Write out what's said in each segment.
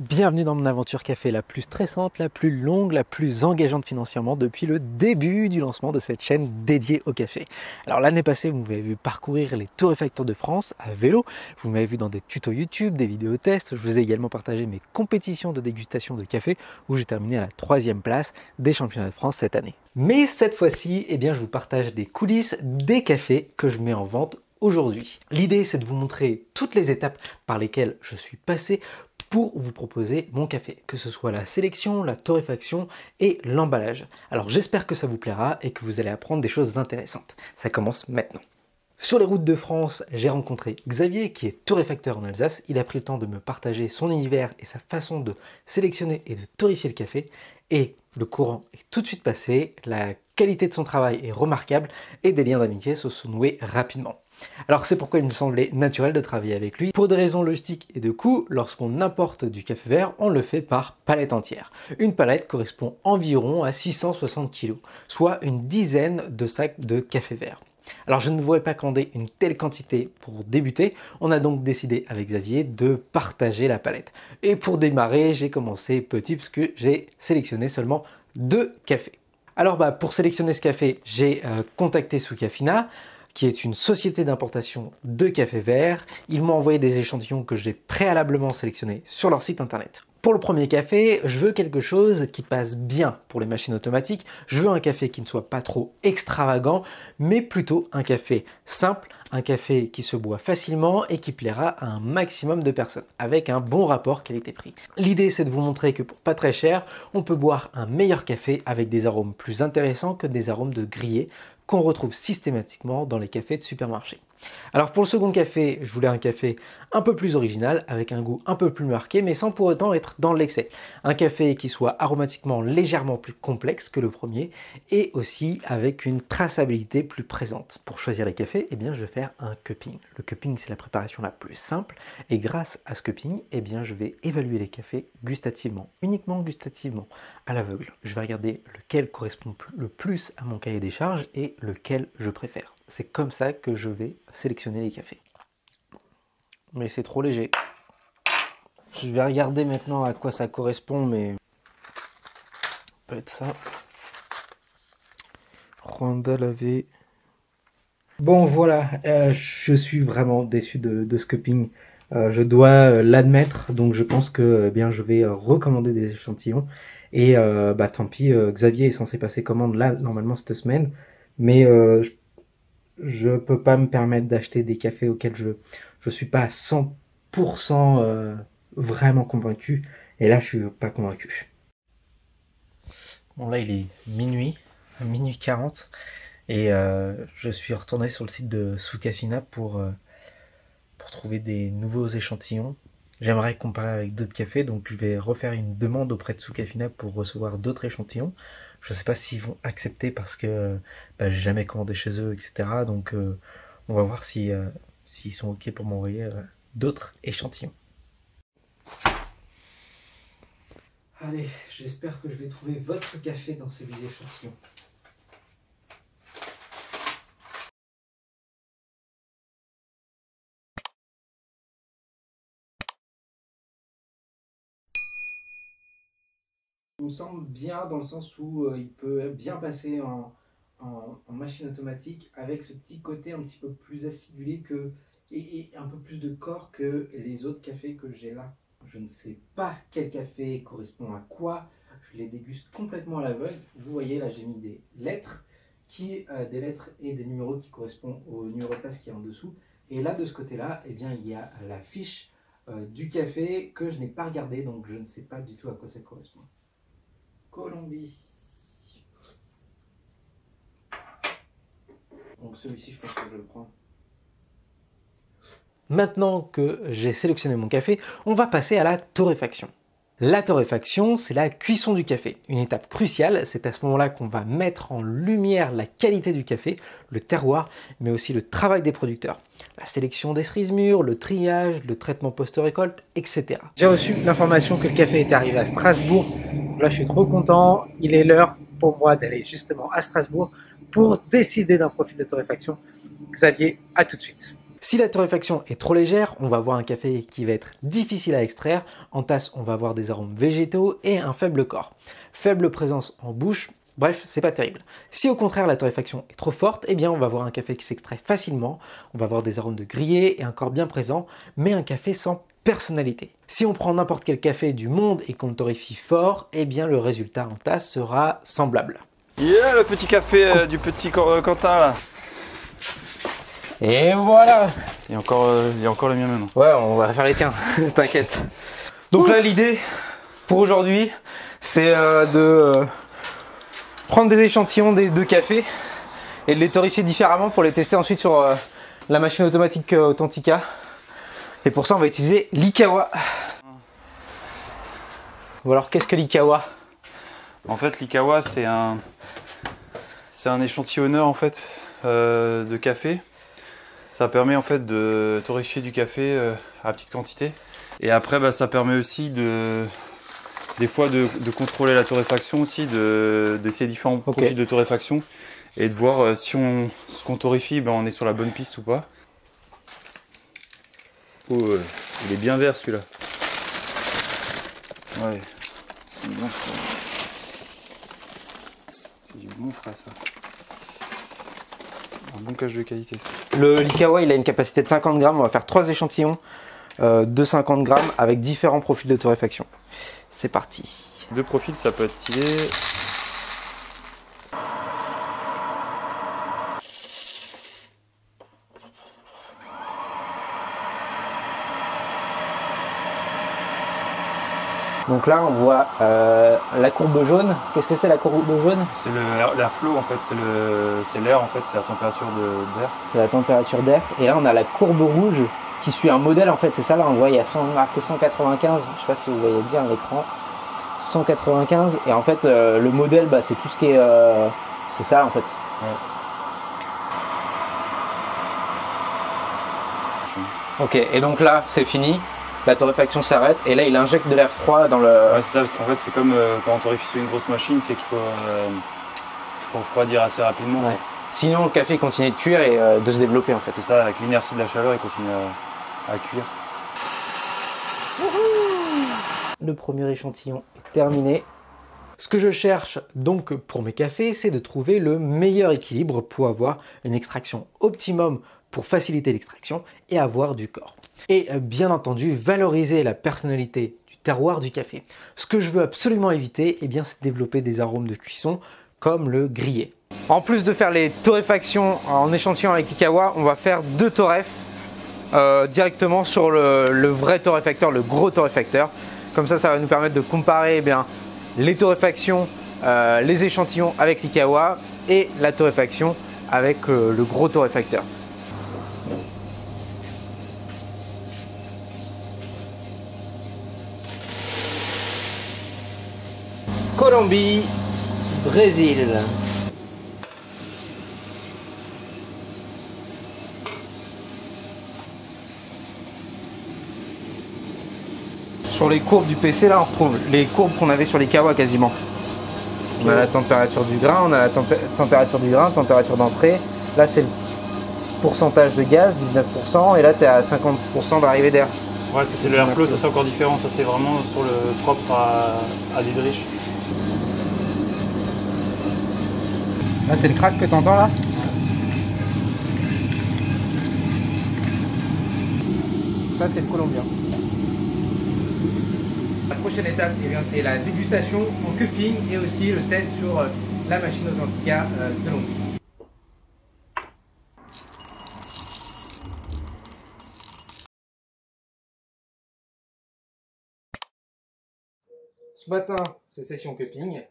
Bienvenue dans mon aventure café la plus stressante, la plus longue, la plus engageante financièrement depuis le début du lancement de cette chaîne dédiée au café. Alors l'année passée, vous m'avez vu parcourir les torréfacteurs de France à vélo, vous m'avez vu dans des tutos YouTube, des vidéos tests, je vous ai également partagé mes compétitions de dégustation de café où j'ai terminé à la troisième place des championnats de France cette année. Mais cette fois-ci, eh bien, je vous partage des coulisses des cafés que je mets en vente aujourd'hui. L'idée, c'est de vous montrer toutes les étapes par lesquelles je suis passé pour vous proposer mon café, que ce soit la sélection, la torréfaction et l'emballage. Alors j'espère que ça vous plaira et que vous allez apprendre des choses intéressantes. Ça commence maintenant. Sur les routes de France, j'ai rencontré Xavier qui est torréfacteur en Alsace. Il a pris le temps de me partager son univers et sa façon de sélectionner et de torréfier le café. Et le courant est tout de suite passé, qualité de son travail est remarquable et des liens d'amitié se sont noués rapidement. Alors c'est pourquoi il me semblait naturel de travailler avec lui. Pour des raisons logistiques et de coût, lorsqu'on importe du café vert, on le fait par palette entière. Une palette correspond environ à 660 kg, soit une dizaine de sacs de café vert. Alors je ne voulais pas commander une telle quantité pour débuter, on a donc décidé avec Xavier de partager la palette. Et pour démarrer, j'ai commencé petit parce que j'ai sélectionné seulement deux cafés. Alors bah, pour sélectionner ce café, j'ai euh, contacté Soukafina qui est une société d'importation de café vert. Ils m'ont envoyé des échantillons que j'ai préalablement sélectionnés sur leur site internet. Pour le premier café, je veux quelque chose qui passe bien pour les machines automatiques. Je veux un café qui ne soit pas trop extravagant, mais plutôt un café simple, un café qui se boit facilement et qui plaira à un maximum de personnes, avec un bon rapport qualité-prix. L'idée, c'est de vous montrer que pour pas très cher, on peut boire un meilleur café avec des arômes plus intéressants que des arômes de grillé qu'on retrouve systématiquement dans les cafés de supermarché. Alors pour le second café, je voulais un café un peu plus original, avec un goût un peu plus marqué, mais sans pour autant être dans l'excès. Un café qui soit aromatiquement légèrement plus complexe que le premier, et aussi avec une traçabilité plus présente. Pour choisir les cafés, eh bien, je vais faire un cupping. Le cupping, c'est la préparation la plus simple, et grâce à ce cupping, eh bien, je vais évaluer les cafés gustativement, uniquement gustativement, à l'aveugle. Je vais regarder lequel correspond le plus à mon cahier des charges et lequel je préfère c'est comme ça que je vais sélectionner les cafés. Mais c'est trop léger. Je vais regarder maintenant à quoi ça correspond, mais peut être ça. Rwanda lavé. Bon voilà, euh, je suis vraiment déçu de, ce cupping. Euh, je dois euh, l'admettre, donc je pense que eh bien je vais recommander des échantillons. Et bah tant pis, Xavier est censé passer commande là normalement cette semaine, mais je je peux pas me permettre d'acheter des cafés auxquels je je suis pas à 100% euh, vraiment convaincu. Et là, je suis pas convaincu. Bon, là, il est minuit, minuit 40. Et euh, je suis retourné sur le site de Soukafina pour, euh, pour trouver des nouveaux échantillons. J'aimerais comparer avec d'autres cafés, donc je vais refaire une demande auprès de Soukafina pour recevoir d'autres échantillons. Je ne sais pas s'ils vont accepter parce que bah, j'ai jamais commandé chez eux, etc. Donc euh, on va voir euh, s'ils sont ok pour m'envoyer euh, d'autres échantillons. Allez, j'espère que je vais trouver votre café dans ces échantillons. Semble bien dans le sens où euh, il peut bien passer en, machine automatique avec ce petit côté un petit peu plus acidulé que, et, un peu plus de corps que les autres cafés que j'ai là. Je ne sais pas quel café correspond à quoi. Je les déguste complètement à l'aveugle. Vous voyez là j'ai mis des lettres, qui, euh, des lettres et des numéros qui correspondent au numéro de tasse qui est en dessous. Et là de ce côté-là, eh bien, il y a la fiche euh, du café que je n'ai pas regardé, donc je ne sais pas du tout à quoi ça correspond. Colombie. Donc celui-ci, je pense que je vais le prendre. Maintenant que j'ai sélectionné mon café, on va passer à la torréfaction. La torréfaction, c'est la cuisson du café. Une étape cruciale, c'est à ce moment-là qu'on va mettre en lumière la qualité du café, le terroir, mais aussi le travail des producteurs. La sélection des cerises mûres, le triage, le traitement post-récolte, etc. J'ai reçu l'information que le café est arrivé à Strasbourg. Je suis trop content. Il est l'heure pour moi d'aller justement à Strasbourg pour décider d'un profil de torréfaction. Xavier, à tout de suite. Si la torréfaction est trop légère, on va avoir un café qui va être difficile à extraire. En tasse, on va avoir des arômes végétaux et un faible corps. Faible présence en bouche, Bref, c'est pas terrible. Si au contraire la torréfaction est trop forte, eh bien on va avoir un café qui s'extrait facilement, on va avoir des arômes de grillé et un corps bien présent, mais un café sans personnalité. Si on prend n'importe quel café du monde et qu'on le torréfie fort, eh bien le résultat en tasse sera semblable. Yeah, le petit café euh, du petit euh, Quentin là. Et voilà Il y a encore, euh, il y a encore le mien maintenant. Ouais, on va faire les tiens, t'inquiète. Donc là, l'idée pour aujourd'hui, c'est de prendre des échantillons des deux cafés et de les torréfier différemment pour les tester ensuite sur la machine automatique Authentica. Et pour ça, on va utiliser l'Ikawa. Ou alors, qu'est-ce que l'Ikawa? En fait, l'Ikawa, c'est un, c'est un échantillonneur en fait euh, de café. Ça permet en fait de torréfier du café euh, à petite quantité. Et après, bah, ça permet aussi de, des fois de, contrôler la torréfaction aussi, d'essayer différents profils de torréfaction et de voir euh, si on, ce qu'on torréfie, bah, on est sur la bonne piste ou pas. Oh, il est bien vert celui-là. Ouais, c'est bien C'est du bon frais ça. Un bon cache de qualité ça. Le Likawa il a une capacité de 50 grammes, on va faire trois échantillons euh, de 50 grammes avec différents profils de torréfaction. C'est parti. Deux profils ça peut être stylé. Donc là, on voit euh, la courbe jaune. Qu'est-ce que c'est la courbe jaune? C'est l'air flow en fait, c'est l'air en fait, c'est la température d'air. C'est la température d'air. Et là, on a la courbe rouge qui suit un modèle en fait, c'est ça là, on voit il y a 100, marqué 195, je sais pas si vous voyez bien l'écran. 195 et en fait euh, le modèle bah, c'est tout ce qui est euh, c'est ça en fait. Ok et donc là c'est fini la torréfaction s'arrête et là il injecte de l'air froid dans le. Ouais, c'est ça, parce qu'en fait c'est comme euh, quand on torréfie sur une grosse machine, c'est qu'il faut, euh, refroidir assez rapidement. Sinon le café continue de cuire et euh, de se développer en fait. C'est ça, avec l'inertie de la chaleur il continue à, cuire. Le premier échantillon est terminé. Ce que je cherche donc pour mes cafés, c'est de trouver le meilleur équilibre pour avoir une extraction optimum pour faciliter l'extraction et avoir du corps. Et euh, bien entendu, valoriser la personnalité du terroir du café. Ce que je veux absolument éviter, eh bien, c'est de développer des arômes de cuisson comme le grillé. En plus de faire les torréfactions en échantillon avec Ikawa, on va faire deux torréfs euh, directement sur le, vrai torréfacteur, le gros torréfacteur. Comme ça, ça va nous permettre de comparer eh bien, les torréfactions, euh, les échantillons avec l'Ikawa et la torréfaction avec le gros torréfacteur. Colombie, Brésil. Sur les courbes du PC, là, on retrouve les courbes qu'on avait sur les Kawa quasiment. On a la température du grain, on a la température du grain, température d'entrée. Là, c'est le pourcentage de gaz, 19%, et là, tu es à 50% d'arrivée d'air. Ouais, ça c'est le airflow, ça c'est encore différent, ça c'est vraiment sur le propre à, à l'hydriche. Là, c'est le crack que tu entends là Ça, c'est le colombien. La prochaine étape, eh c'est la dégustation en cupping et aussi le test sur euh, la machine Authentica euh, de Londres. Ce matin, c'est session cupping.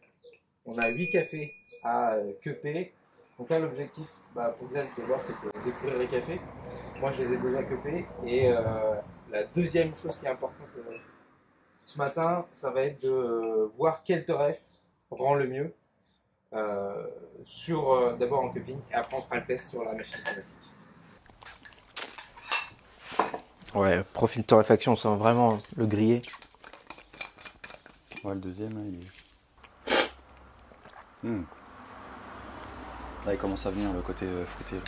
On a 8 cafés à queper. Donc là, l'objectif bah, pour Xen de voir, c'est de découvrir les cafés. Moi, je les ai déjà quepés. Et euh, la deuxième chose qui est importante euh, ce matin, ça va être de euh, voir quel torref rend le mieux. sur d'abord en cupping et après on fera le test sur la machine automatique. Ouais, profil torréfaction, on sent vraiment le grillé. Ouais, le deuxième, hein, il est. Hmm. Là, il commence à venir le côté euh, fruité. Là.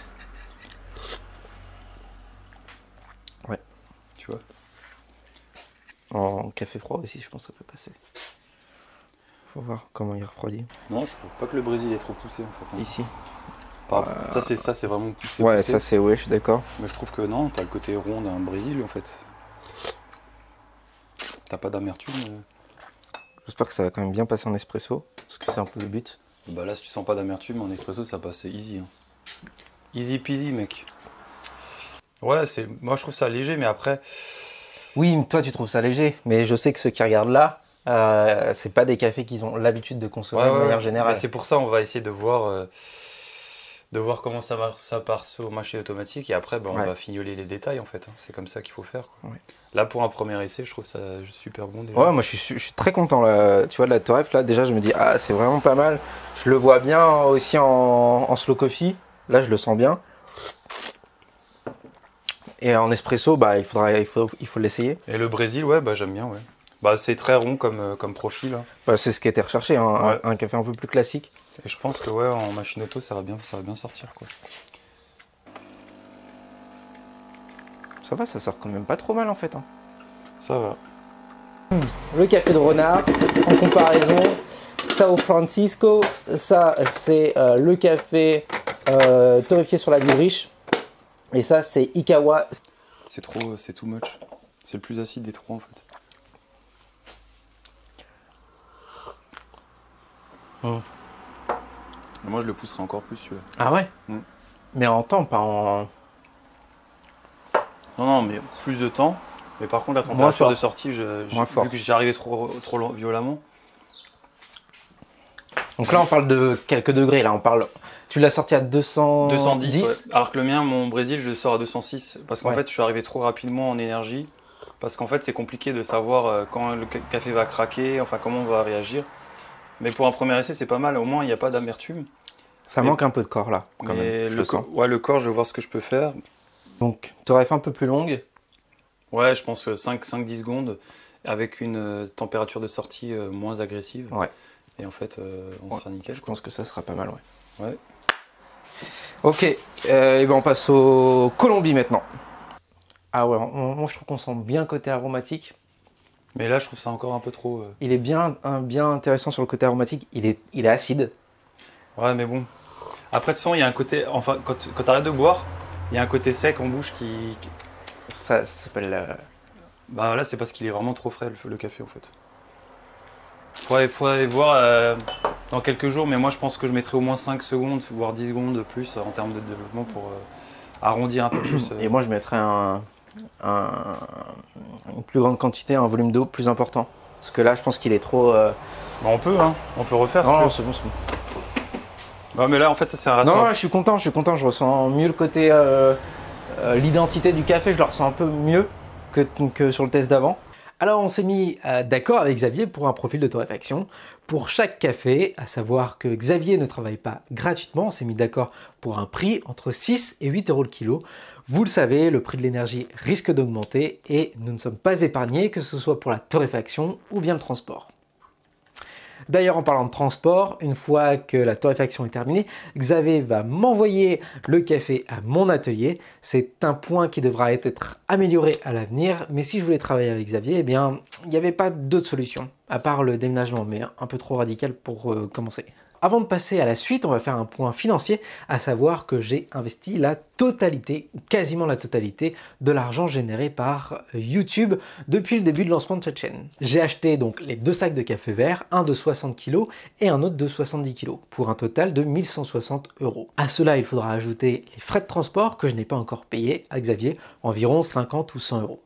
Ouais. Tu vois? En café froid aussi, je pense que ça peut passer. Faut voir comment il refroidit. Non, je trouve pas que le Brésil est trop poussé en fait. Hein. Ici. Euh, ça c'est ça c'est vraiment poussé. Ouais, ça c'est ouais, je suis d'accord. Mais je trouve que non, t'as le côté rond d'un Brésil en fait. T'as pas d'amertume. Euh. J'espère que ça va quand même bien passer en espresso, parce que c'est un peu le but. Bah là si tu sens pas d'amertume en espresso ça passe easy. hein. Easy peasy mec. Ouais, c'est moi je trouve ça léger mais après Oui, mais toi tu trouves ça léger, mais je sais que ceux qui regardent là, euh, c'est pas des cafés qu'ils ont l'habitude de consommer Ouais, de ouais, manière générale. C'est pour ça on va essayer de voir, euh, de voir comment ça, marche, ça passe au machine automatique et après bah, on Ouais. va fignoler les détails en fait. hein. C'est comme ça qu'il faut faire. quoi. Ouais. Là pour un premier essai je trouve ça super bon déjà. Ouais, moi je suis, su- je suis très content là. Tu vois, de la Toref, là déjà je me dis, ah c'est vraiment pas mal. Je le vois bien aussi en, en slow coffee. Là je le sens bien. Et en espresso, bah il faudra, il faut, il faut l'essayer. Et le Brésil ouais bah j'aime bien ouais. Bah c'est très rond comme, euh, comme profil. hein. Bah, c'est ce qui était recherché, hein, un, café un peu plus classique. Et je pense que ouais en machine auto ça va bien, ça va bien sortir quoi. Ça va, ça sort quand même pas trop mal en fait. hein. Ça va. Le café de renard, en comparaison, Sao Francisco, ça c'est euh, le café euh, torréfié sur la vie riche. Et ça c'est Ikawa. C'est trop, c'est too much. C'est le plus acide des trois en fait. Hmm. Moi je le pousserai encore plus celui-là. Ah ouais Mm. Mais en temps, pas en. Non, non, mais plus de temps. Mais par contre, la température de sortie, je, je- Moins fort. vu que j'y arrivais trop, trop violemment. Donc là on parle de quelques degrés, là on parle. Tu l'as sorti à 210 210. ouais. Alors que le mien, mon Brésil, je le sors à 206. Parce qu'en Ouais. fait, je suis arrivé trop rapidement en énergie. Parce qu'en fait, c'est compliqué de savoir euh, quand le ca- café va craquer, enfin comment on va réagir. Mais pour un premier essai, c'est pas mal. Au moins, il n'y a pas d'amertume. Ça Mais- manque un peu de corps là, quand Mais même. je le, sens. ouais, le corps, je vais voir ce que je peux faire. Donc, torréf un peu plus longue? Ouais, je pense que 5-10 secondes avec une euh, température de sortie euh, moins agressive. Ouais. Et en fait, euh, on Ouais. sera nickel. Je pense que ça sera pas mal, ouais. Ouais. Ok, euh, et ben on passe au Colombie maintenant. Ah ouais, moi je trouve qu'on sent bien le côté aromatique. Mais là, je trouve ça encore un peu trop. euh, Il est bien, un- bien intéressant sur le côté aromatique. Il est, il est acide. Ouais, mais bon. Après, de toute façon, il y a un côté. Enfin, quand, quand tu arrêtes de boire, il y a un côté sec en bouche qui. qui- Ça, ça s'appelle. Bah là, c'est parce qu'il est vraiment trop frais, le, le café, en fait. Faudrait, faudrait voir euh, dans quelques jours, mais moi, je pense que je mettrai au moins 5 secondes, voire 10 secondes de plus euh, en termes de développement pour euh, arrondir un peu plus. euh. Et moi je mettrais un, un- une plus grande quantité, un volume d'eau plus important. Parce que là je pense qu'il est trop... euh, Bah, on peut, hein. On peut refaire, Non, si c'est bon, c'est bon. mais là, en fait, ça sert à rien. Non, non, je suis content, je suis content. Je ressens mieux le côté... euh, euh, L'identité du café, je le ressens un peu mieux que, que sur le test d'avant. Alors on s'est mis euh, d'accord avec Xavier pour un profil de torréfaction pour chaque café, à savoir que Xavier ne travaille pas gratuitement, on s'est mis d'accord pour un prix entre 6 et 8 euros le kilo. Vous le savez, le prix de l'énergie risque d'augmenter et nous ne sommes pas épargnés, que ce soit pour la torréfaction ou bien le transport. D'ailleurs, en parlant de transport, une fois que la torréfaction est terminée, Xavier va m'envoyer le café à mon atelier. C'est un point qui devra être amélioré à l'avenir, mais si je voulais travailler avec Xavier, eh bien, il n'y avait pas d'autre solution, à part le déménagement, mais un peu trop radical pour euh, commencer. Avant de passer à la suite, on va faire un point financier, à savoir que j'ai investi la totalité, quasiment la totalité, de l'argent généré par YouTube depuis le début de lancement de cette chaîne. J'ai acheté donc les deux sacs de café vert, un de 60 kg et un autre de 70 kg, pour un total de 1160 euros. À cela, il faudra ajouter les frais de transport que je n'ai pas encore payés à Xavier, environ 50 ou 100 euros.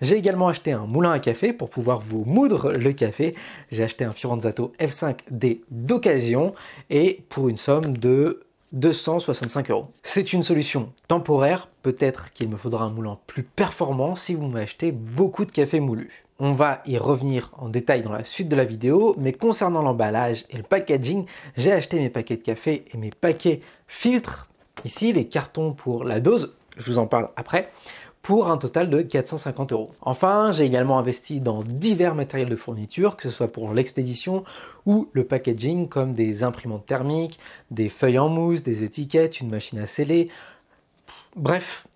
J'ai également acheté un moulin à café pour pouvoir vous moudre le café. J'ai acheté un Firenzato F5D d'occasion et pour une somme de 265 euros. C'est une solution temporaire, peut-être qu'il me faudra un moulin plus performant si vous m'achetez beaucoup de café moulu. On va y revenir en détail dans la suite de la vidéo, mais concernant l'emballage et le packaging, j'ai acheté mes paquets de café et mes paquets filtres, ici les cartons pour la dose, je vous en parle après, pour un total de 450 euros. Enfin, j'ai également investi dans divers matériels de fourniture, que ce soit pour l'expédition ou le packaging, comme des imprimantes thermiques, des feuilles en mousse, des étiquettes, une machine à sceller. Bref,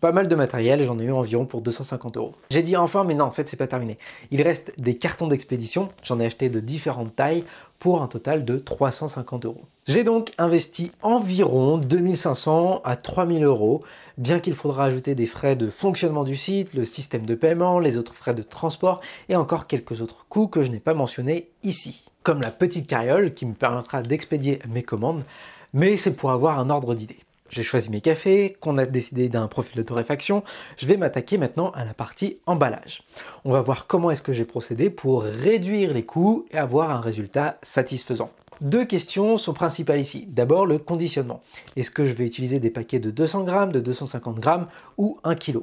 pas mal de matériel, j'en ai eu environ pour 250 euros. J'ai dit enfin, mais non, en fait, c'est pas terminé. Il reste des cartons d'expédition, j'en ai acheté de différentes tailles pour un total de 350 euros. J'ai donc investi environ 2500 à 3000 euros, bien qu'il faudra ajouter des frais de fonctionnement du site, le système de paiement, les autres frais de transport et encore quelques autres coûts que je n'ai pas mentionnés ici. Comme la petite carriole qui me permettra d'expédier mes commandes, mais c'est pour avoir un ordre d'idée. J'ai choisi mes cafés, qu'on a décidé d'un profil de torréfaction. Je vais m'attaquer maintenant à la partie emballage. On va voir comment est-ce que j'ai procédé pour réduire les coûts et avoir un résultat satisfaisant. Deux questions sont principales ici. D'abord le conditionnement. Est-ce que je vais utiliser des paquets de 200 grammes, de 250 grammes ou 1 kg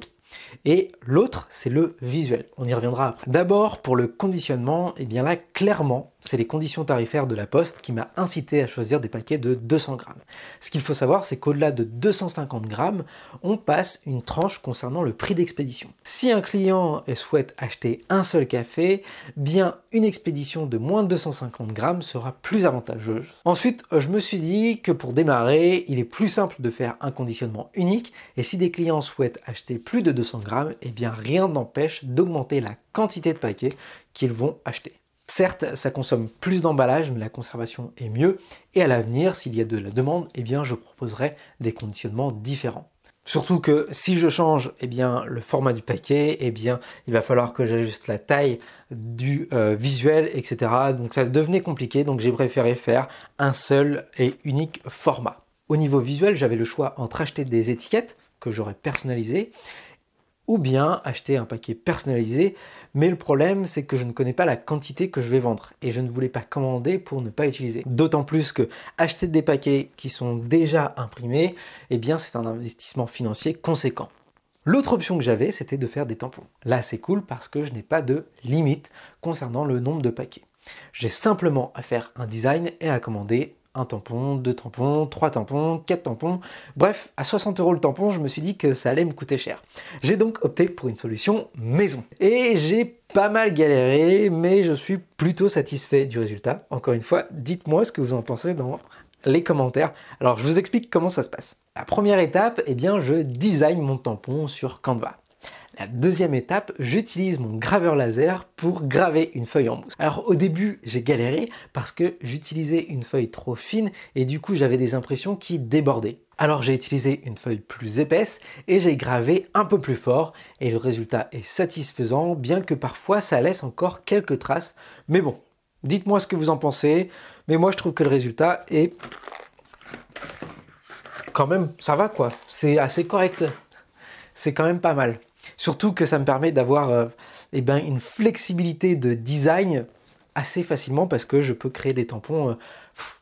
et l'autre, c'est le visuel. On y reviendra après. D'abord, pour le conditionnement, et eh bien là, clairement, c'est les conditions tarifaires de la Poste qui m'a incité à choisir des paquets de 200 grammes. Ce qu'il faut savoir, c'est qu'au-delà de 250 grammes, on passe une tranche concernant le prix d'expédition. Si un client souhaite acheter un seul café, bien une expédition de moins de 250 grammes sera plus avantageuse. Ensuite, je me suis dit que pour démarrer, il est plus simple de faire un conditionnement unique et si des clients souhaitent acheter plus de 200 grammes, eh bien rien n'empêche d'augmenter la quantité de paquets qu'ils vont acheter. Certes, ça consomme plus d'emballage, mais la conservation est mieux. Et à l'avenir, s'il y a de la demande, eh bien, je proposerai des conditionnements différents. Surtout que si je change eh bien, le format du paquet, eh bien, il va falloir que j'ajuste la taille du euh, visuel, etc. Donc ça devenait compliqué, donc j'ai préféré faire un seul et unique format. Au niveau visuel, j'avais le choix entre acheter des étiquettes que j'aurais personnalisées ou bien acheter un paquet personnalisé. Mais le problème, c'est que je ne connais pas la quantité que je vais vendre et je ne voulais pas commander pour ne pas utiliser. D'autant plus que acheter des paquets qui sont déjà imprimés, eh bien, c'est un investissement financier conséquent. L'autre option que j'avais, c'était de faire des tampons. Là, c'est cool parce que je n'ai pas de limite concernant le nombre de paquets. J'ai simplement à faire un design et à commander un tampon, deux tampons, trois tampons, quatre tampons. Bref, à 60 euros le tampon, je me suis dit que ça allait me coûter cher. J'ai donc opté pour une solution maison. Et j'ai pas mal galéré, mais je suis plutôt satisfait du résultat. Encore une fois, dites-moi ce que vous en pensez dans les commentaires. Alors, je vous explique comment ça se passe. La première étape, eh bien, je design mon tampon sur Canva. La deuxième étape, j'utilise mon graveur laser pour graver une feuille en mousse. Alors au début, j'ai galéré parce que j'utilisais une feuille trop fine et du coup j'avais des impressions qui débordaient. Alors j'ai utilisé une feuille plus épaisse et j'ai gravé un peu plus fort et le résultat est satisfaisant bien que parfois ça laisse encore quelques traces. Mais bon, dites-moi ce que vous en pensez. Mais moi je trouve que le résultat est quand même, ça va quoi. C'est assez correct. C'est quand même pas mal. Surtout que ça me permet d'avoir euh, eh ben, une flexibilité de design assez facilement parce que je peux créer des tampons euh,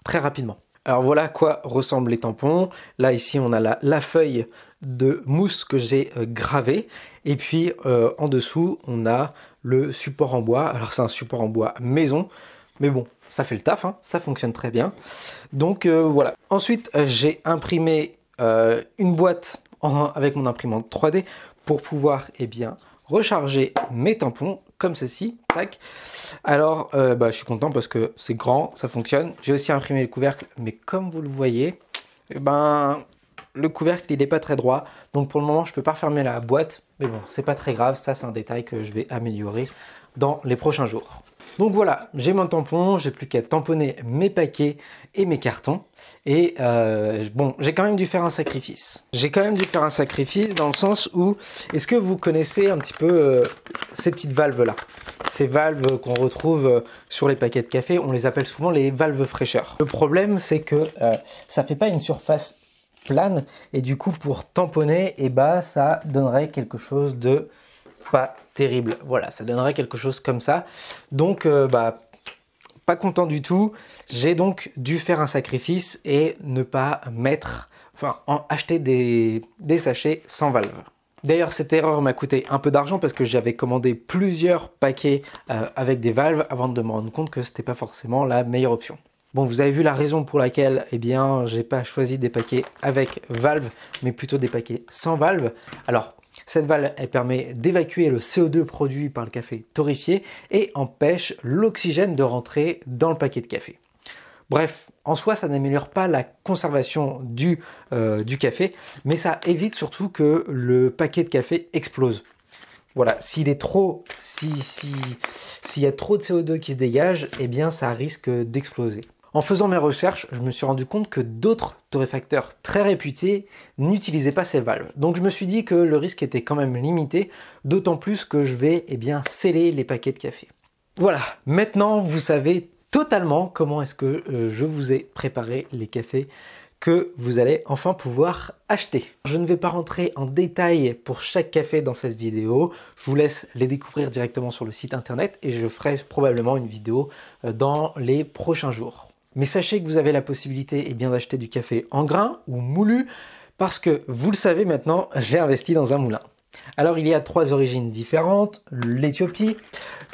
très rapidement. Alors voilà à quoi ressemblent les tampons. Là ici on a la, feuille de mousse que j'ai euh, gravée et puis en dessous on a le support en bois. Alors c'est un support en bois maison mais bon ça fait le taf, hein. ça fonctionne très bien. Donc voilà. Ensuite j'ai imprimé une boîte avec mon imprimante 3D pour pouvoir eh bien, recharger mes tampons comme ceci. Tac. Alors, euh, bah, je suis content parce que c'est grand, ça fonctionne. J'ai aussi imprimé le couvercle, mais comme vous le voyez, eh ben, le couvercle il n'est pas très droit. Donc pour le moment, je ne peux pas refermer la boîte. Mais bon, c'est pas très grave. Ça, c'est un détail que je vais améliorer dans les prochains jours. Donc voilà, j'ai mon tampon, j'ai plus qu'à tamponner mes paquets et mes cartons. Et euh, bon, j'ai quand même dû faire un sacrifice. J'ai quand même dû faire un sacrifice dans le sens où, est-ce que vous connaissez un petit peu euh, ces petites valves-là? Ces valves qu'on retrouve euh, sur les paquets de café, on les appelle souvent les valves fraîcheurs. Le problème, c'est que ça fait pas une surface plane et du coup pour tamponner eh bah ça donnerait quelque chose de pas terrible. Voilà, ça donnerait quelque chose comme ça. Donc, euh, bah, pas content du tout. J'ai donc dû faire un sacrifice et ne pas mettre, enfin, en, acheter des, sachets sans valve. D'ailleurs, cette erreur m'a coûté un peu d'argent parce que j'avais commandé plusieurs paquets euh, avec des valves avant de me rendre compte que c'était pas forcément la meilleure option. Bon, vous avez vu la raison pour laquelle, eh bien, j'ai pas choisi des paquets avec valve, mais plutôt des paquets sans valve. Alors, cette valve permet d'évacuer le CO2 produit par le café torréfié et empêche l'oxygène de rentrer dans le paquet de café. Bref, en soi, ça n'améliore pas la conservation du, euh, café, mais ça évite surtout que le paquet de café explose. Voilà, s'il est y a trop de CO2 qui se dégage, eh bien ça risque d'exploser. En faisant mes recherches, je me suis rendu compte que d'autres torréfacteurs très réputés n'utilisaient pas ces valves. Donc je me suis dit que le risque était quand même limité, d'autant plus que je vais eh bien, sceller les paquets de café. Voilà, maintenant vous savez totalement comment est-ce que euh, je vous ai préparé les cafés que vous allez enfin pouvoir acheter. Je ne vais pas rentrer en détail pour chaque café dans cette vidéo, je vous laisse les découvrir directement sur le site internet et je ferai probablement une vidéo euh, dans les prochains jours. Mais sachez que vous avez la possibilité eh bien d'acheter du café en grain ou moulu parce que vous le savez maintenant, j'ai investi dans un moulin. Alors il y a trois origines différentes, l'Éthiopie,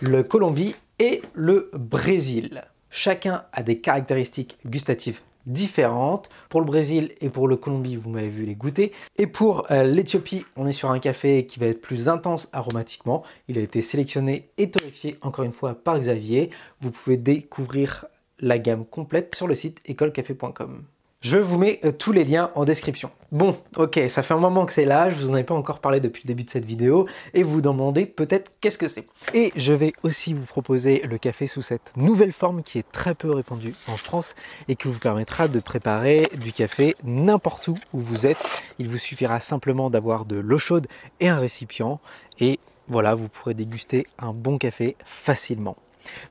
le Colombie et le Brésil. Chacun a des caractéristiques gustatives différentes. Pour le Brésil et pour le Colombie, vous m'avez vu les goûter. Et pour euh, l'Éthiopie, on est sur un café qui va être plus intense aromatiquement. Il a été sélectionné et torréfié encore une fois par Xavier. Vous pouvez découvrir la gamme complète sur le site écolecafé.com. Je vous mets euh, tous les liens en description. Bon, ok, ça fait un moment que c'est là, je vous en ai pas encore parlé depuis le début de cette vidéo, et vous demandez peut-être qu'est-ce que c'est. Et je vais aussi vous proposer le café sous cette nouvelle forme qui est très peu répandue en France et qui vous permettra de préparer du café n'importe où où vous êtes. Il vous suffira simplement d'avoir de l'eau chaude et un récipient, et voilà, vous pourrez déguster un bon café facilement.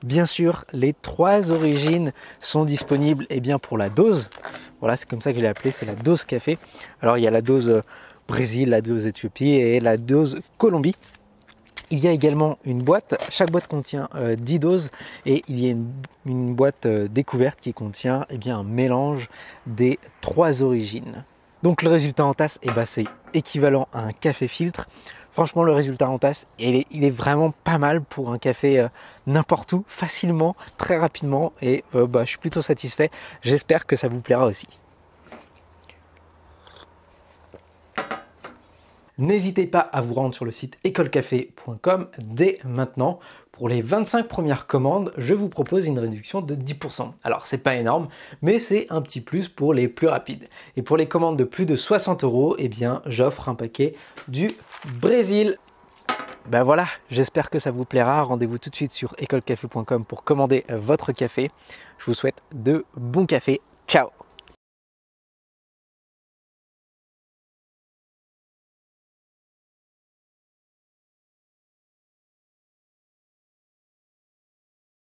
Bien sûr, les trois origines sont disponibles et eh bien, pour la dose. Voilà, c'est comme ça que je l'ai appelé, c'est la dose café. Alors il y a la dose euh, Brésil, la dose Éthiopie et la dose Colombie. Il y a également une boîte, chaque boîte contient 10 euh, doses et il y a une, boîte euh, découverte qui contient eh bien, un mélange des trois origines. Donc le résultat en tasse, eh ben, c'est équivalent à un café filtre. Franchement, le résultat en tasse, il est, vraiment pas mal pour un café euh, n'importe où, facilement, très rapidement. Et euh, bah, je suis plutôt satisfait. J'espère que ça vous plaira aussi. N'hésitez pas à vous rendre sur le site écolecafé.com dès maintenant. Pour les 25 premières commandes, je vous propose une réduction de 10%. Alors c'est pas énorme, mais c'est un petit plus pour les plus rapides. Et pour les commandes de plus de 60 euros, eh bien j'offre un paquet du Brésil. Ben voilà, j'espère que ça vous plaira. Rendez-vous tout de suite sur écolecafé.com pour commander votre café. Je vous souhaite de bons cafés. Ciao